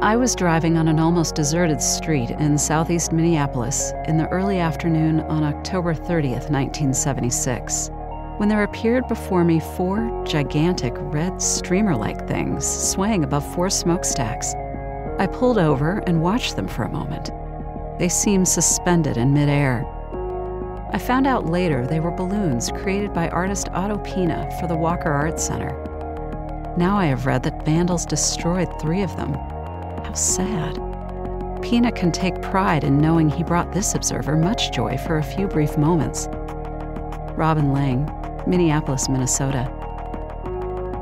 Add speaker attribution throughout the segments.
Speaker 1: I was driving on an almost deserted street in southeast Minneapolis in the early afternoon on October 30th, 1976, when there appeared before me four gigantic red streamer like things swaying above four smokestacks. I pulled over and watched them for a moment. They seemed suspended in midair. I found out later they were balloons created by artist Otto Piene for the Walker Art Center. Now I have read that vandals destroyed three of them. How sad. Piene can take pride in knowing he brought this observer much joy for a few brief moments. Robin Lang, Minneapolis, Minnesota.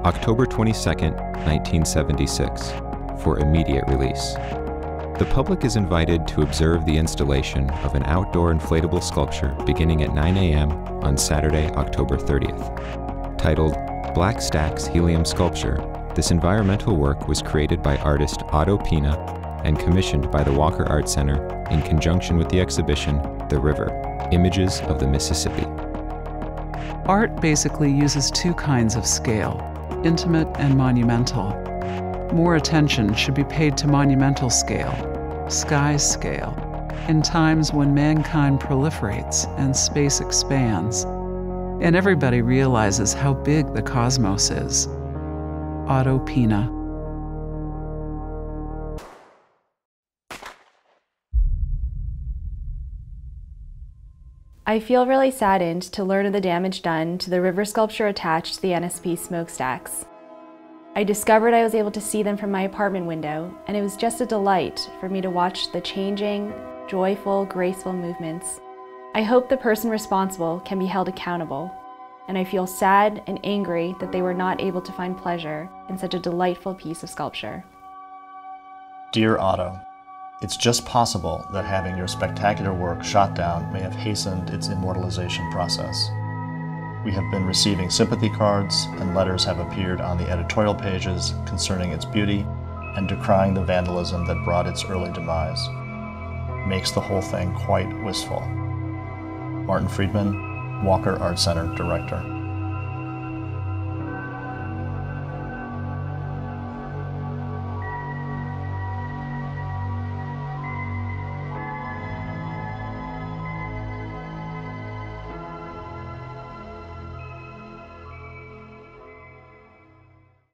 Speaker 2: October 22, 1976, for immediate release. The public is invited to observe the installation of an outdoor inflatable sculpture beginning at 9 a.m. on Saturday, October 30th. Titled Black Stacks Helium Sculpture, this environmental work was created by artist Otto Piene and commissioned by the Walker Art Center in conjunction with the exhibition The River Images of the Mississippi.
Speaker 3: Art basically uses two kinds of scale intimate and monumental. More attention should be paid to monumental scale, sky scale, in times when mankind proliferates and space expands, and everybody realizes how big the cosmos is. Otto Piene.
Speaker 4: I feel really saddened to learn of the damage done to the river sculpture attached to the NSP smokestacks. I discovered I was able to see them from my apartment window, and it was just a delight for me to watch the changing, joyful, graceful movements. I hope the person responsible can be held accountable, and I feel sad and angry that they were not able to find pleasure in such a delightful piece of sculpture.
Speaker 5: Dear Otto, it's just possible that having your spectacular work shot down may have hastened its immortalization process. We have been receiving sympathy cards, and letters have appeared on the editorial pages concerning its beauty and decrying the vandalism that brought its early demise. Makes the whole thing quite wistful. Martin Friedman, Walker Art Center Director.